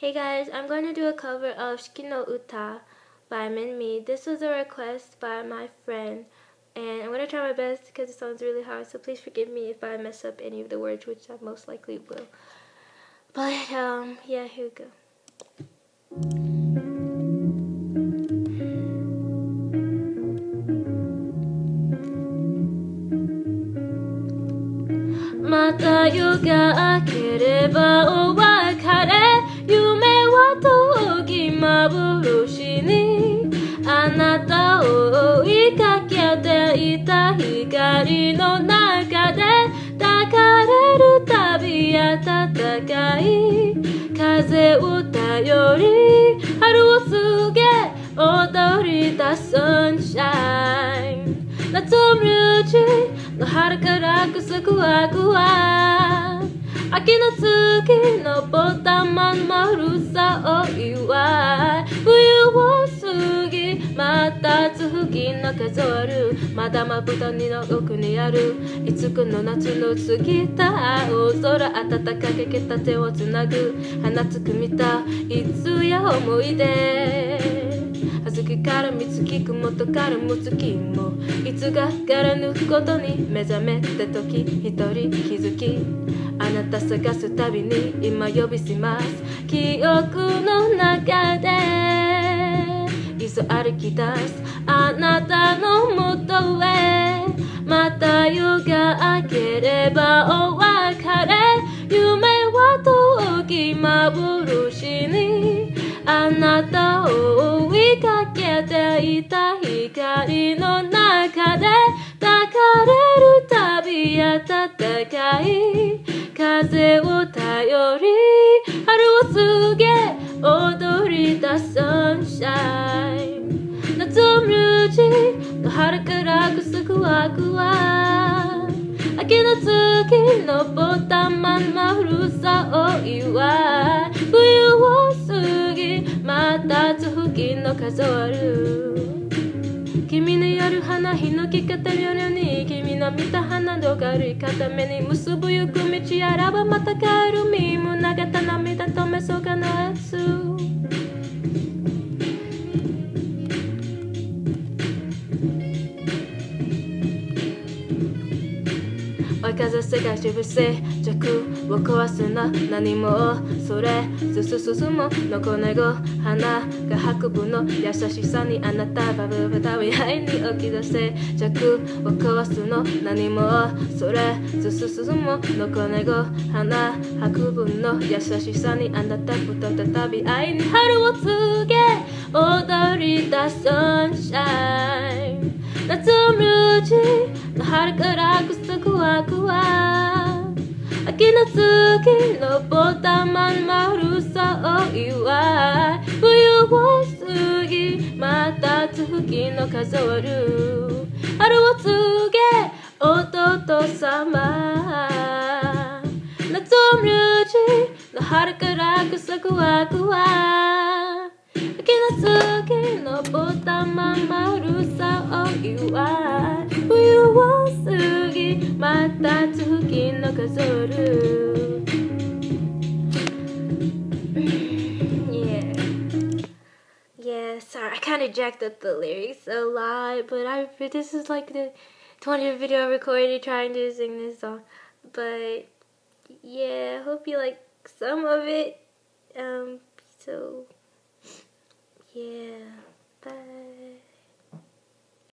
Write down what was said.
Hey guys, I'm going to do a cover of Shiki no Uta by Minmi. This was a request by my friend, and I'm going to try my best because it sounds really hard, so please forgive me if I mess up any of the words, which I most likely will. But, um, yeah, here we go. また夜が明ければお別 き幻にあなたを追いかけていた光の中で抱かれるたび暖かい風を頼り春を告げ踊り出 sunshine 夏を見るうちの春からくすくわくわ秋の月のボタンマン丸さを祝い。の数あるまだまぶたにの奥にある。いつくの夏の過ぎた青空暖かけた手をつなぐ。花つくみたいつや思い出葉月から見つき雲とからむつきもいつがからぬことに目覚めた時一人気づき。あなた探すたびに今呼びします。記憶の中で。歩き出すあなたのもとへまた夜が明ければお別れ。夢は遠き幻に。あなたを追いかけていた光の中で。抱かれるたび暖かい風を頼り春を告げ踊り出 sunshine 夏を見るうちの春からくすくわくわ秋の月のボタンまんま古さを祝い冬を過ぎまた次の数ある君の夜花日のき方よに君の見た花の軽い片目に結ぶ行く道あらばまた。帰る身も投げた涙止風世界中静弱を壊すな何もそれ進むの子猫花が運ぶの優しさにあなたバブブタウィアイに起き出せ弱を壊すの何もそれ進むの子猫花運ぶの優しさにあなた再び愛に春を告げ踊り出 sunshine 夏を見るうちの春からくすくわくわ。秋の月のボタンまん丸さを祝い。冬を過ぎまた次の数ある。春を告げ弟様。夏を見るうちの春からくすくわくわ。秋の月のボタンまん丸さまた次の数ある Yeah Yeah, sorry, I kind of jacked up the lyrics a lot, but I this is like the 20th video I recorded trying to sing this song. But yeah, hope you like some of it. Um, so yeah.